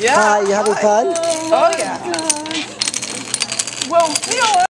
Yeah. Hi, you having fun? Oh, yeah. Well, you know?